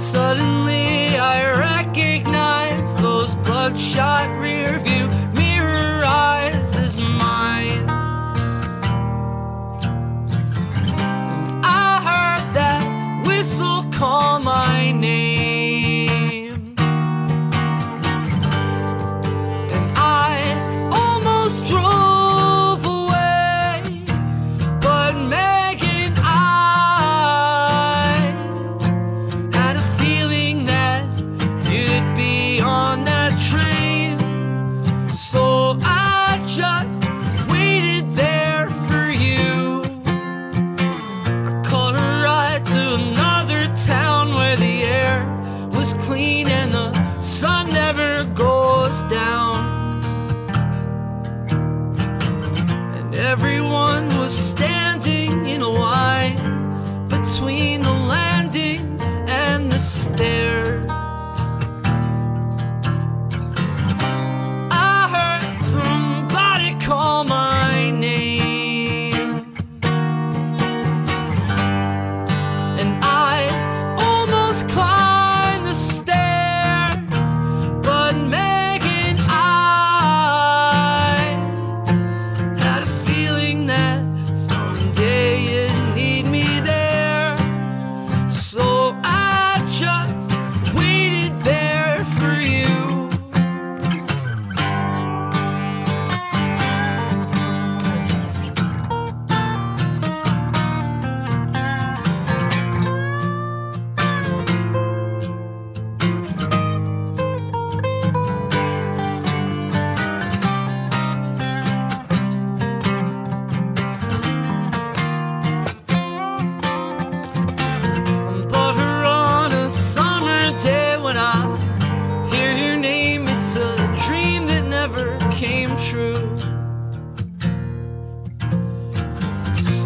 Suddenly I recognize those bloodshot rear views.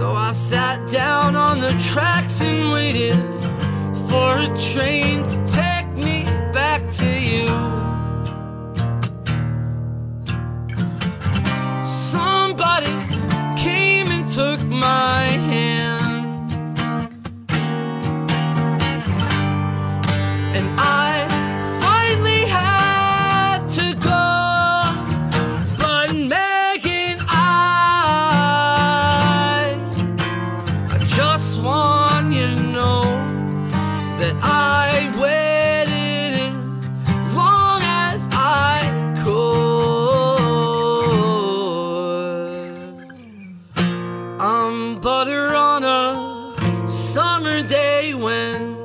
So I sat down on the tracks and waited for a train to take me back to you. Somebody came and took my hand, and I. butter on a summer day when